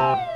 you